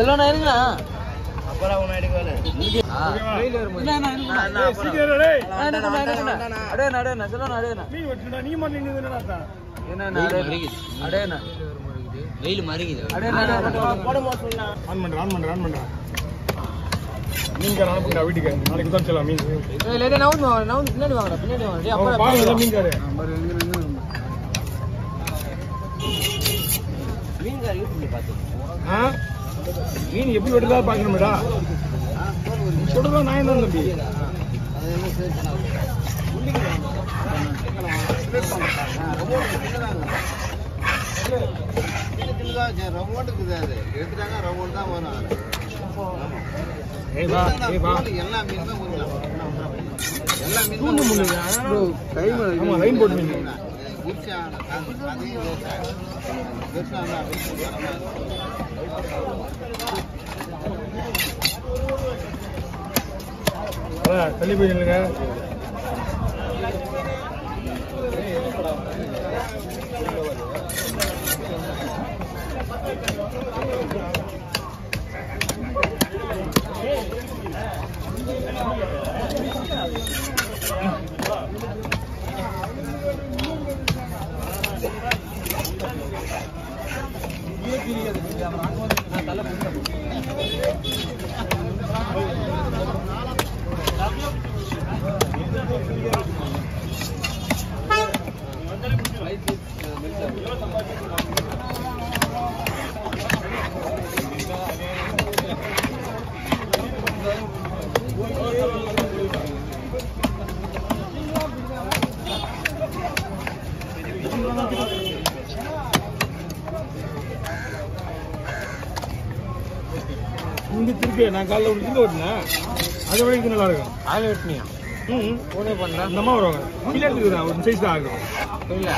உன்னை அடிக்கல வெயில் இல்ல, மறிக்குது. ஆன் பண்றேன், ஆன் பண்றேன், ஆன் பண்றேன். மீன்காரன் அனுப்புங்கடா வீட்டுக்கு. நாளைக்கு தான் செல்லலாம் மீன். லேட்டா நவுந்து வாங்க, நவுந்து பின்னாடி வாங்கடா, பின்னாடி வாங்க. டேய், அவங்க அப்பா, பாருங்க, மீன்காரு. மீன்கார் யூடியூப்ல பார்த்து ஆ? மீன் எப்படி வெட்டுதா பாக்கணுமேடா சொல்றதா நான் தான் தம்பி? என்ன ரவுண்ட் இருக்குது அது எடுத்துட்டாங்க ரவுண்ட் தான் வரும் எல்லா மீன் எல்லா மீன் போட்டு தள்ளி போய் நில்லுங்க. இங்க திருப்பி நான் காலைல ஒரு இங்க ஓட்டினேன். அதை விட இது நல்லா இருக்கும். ஆயில் வெட்டினியா? ம். போனே பண்ணா? அந்த அம்மா வருவாங்க. கீழே எடுத்துக்கிறேன் ஒரு சைஸ் தான் இருக்கும். இல்ல.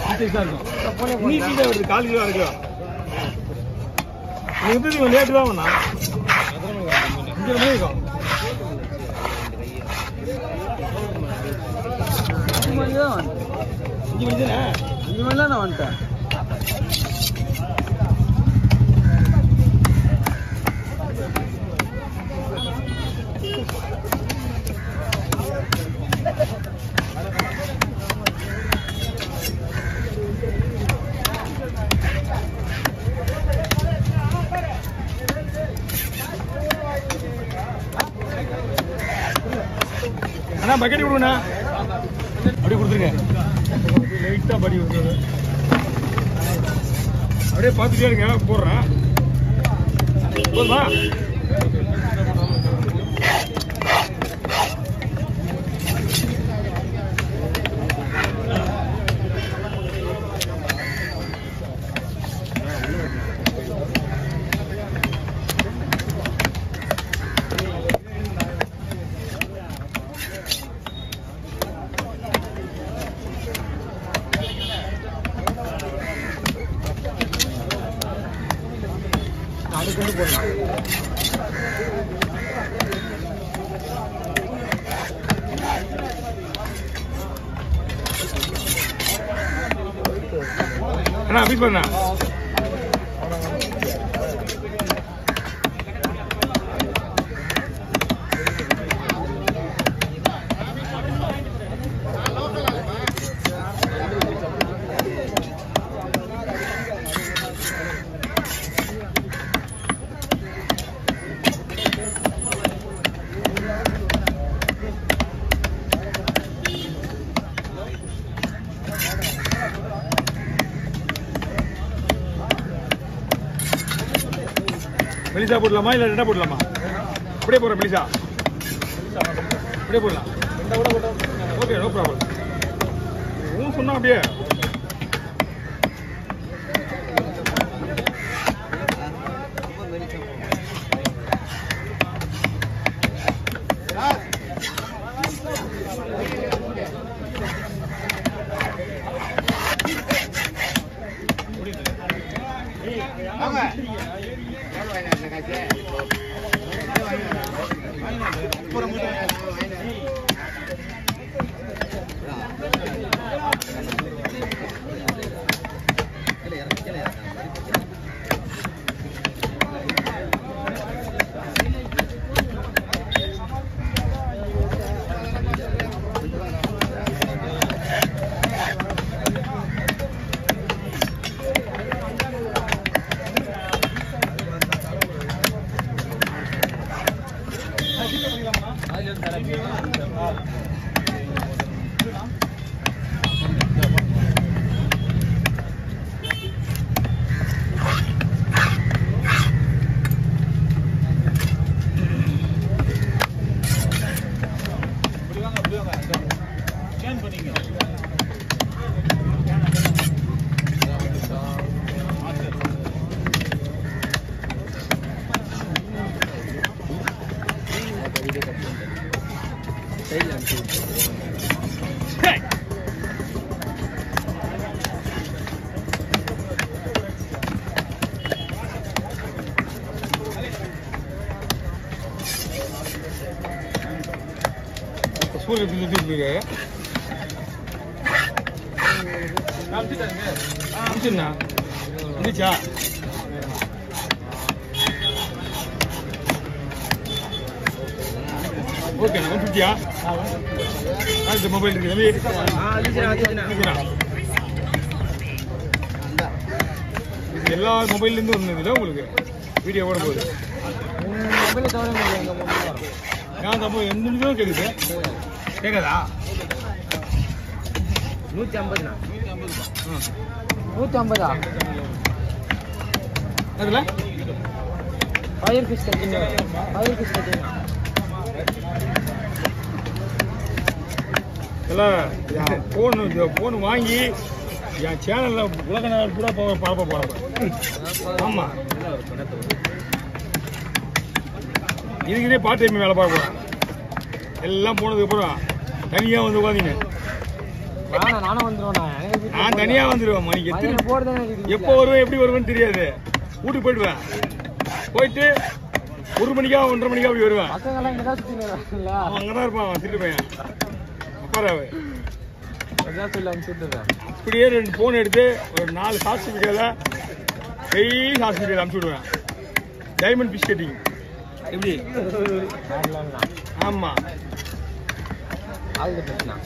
இந்த சைஸ் தான் இருக்கும். நீ கீழே வருது கால் கிலோ இருக்கலாம் நீ எப்படி லேட்டு தான் வேணா மணி இருக்கும் அஞ்சு மணிக்கு தான் வந்துட்டேன் அஞ்சு மணி தானே அஞ்சு மணி தான் நான் வந்துட்டேன் அண்ணா பக்கெட் கொடுங்கண்ணா அப்படியே கொடுத்துருங்க. லைட்டாக படி கொடுத்துருங்க அப்படியே பார்த்துட்டே இருங்க போடுறேன். போதுமா? அண்ணா பீஸ் பண்ணா மெலிசா போடலாமா இல்லை ரெண்டா போடலாமா? அப்படியே போடுறேன் மெலிசா. அப்படியே போடலாம். ஓகே நோ ப்ராப்ளம் சொன்னா அப்படியே. ஸ்கூல் எப்படி சுற்றி இருக்கு அனுப்பிச்சுண்ணா வந்துச்சா ஓகேண்ணா ஒன் ஃபிஃப்டியா அடுத்த மொபைல் இருக்கு தம்பி எல்லா மொபைல்லேருந்து வந்ததுல உங்களுக்கு வீடியோ ஓட போகுது நான் தப்பு எந்த நிமிஷம் கேட்குது கேட்காதா நூத்தி ஐம்பதுண்ணா. ம் நூற்றி ஐம்பதா அதில் ஃபயர் ஃபிஷ் கட்டிங்க ஃபயர் ஃபிஷ் கட்டிங்க எல்லாம் ஃபோன் ஃபோன் வாங்கி என் சேனலில் உலக நாள் கூட பா- பார்ப்ப போகிறேன் ஆமாம் இதுக்குதே பார்ட் டைம் வேலை பார்க்க போகிறேன் எல்லாம் போனதுக்கப்புறம் தனியாக வந்து உட்காந்தீங்க. நான் தனியாக வந்துடுவேன் மணிக்கு எத்தனை? எப்போ வருவேன் எப்படி வருவேன்னு தெரியாது. வீட்டுக்கு போயிடுவேன். போயிட்டு ஒரு மணிக்கா ஒன்றரை மணிக்கா அப்படி வருவேன். அவன் அங்கே தான் இருப்பான் திருட்டு பையன். அப்பாராவு இப்படியே ரெண்டு ஃபோன் எடுத்து ஒரு நாலு ஹாஸ்பிட்டலில் டெய்லி ஹாஸ்பிட்டல் அனுப்பிச்சு விடுவேன். டைமண்ட் ஃபிஷ் கட்டிங் எப்படி? ஆமாம் பெஸ்ட்ண்ணா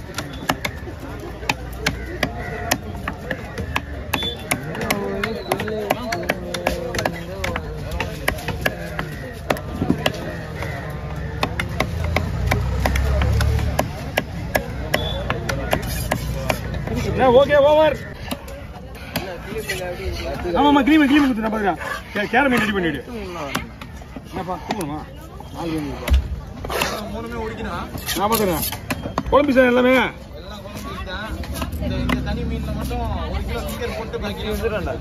என்ன ஓகே ஓவர் ஆமாம்மா க்ரீம் க்ரீம் கொடுத்து நான் பாருங்க கேரமே ரெடி பண்ணிவிடு என்னப்பா தூக்கணுமா நாலு வேணுப்பா மூணுமே ஒடிக்கணும் நான் பார்த்துறேன் குழம்பு சார் எல்லாமே? இந்த இந்த தனி மீன்ல மட்டும் ஒரு கிலோ சிக்கன் போட்டு பாக்கி வந்துடும்டா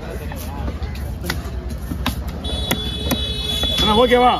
அண்ணா ஓகேவா